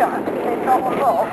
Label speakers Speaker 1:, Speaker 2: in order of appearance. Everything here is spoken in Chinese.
Speaker 1: Main gates are now shut. They're not locked.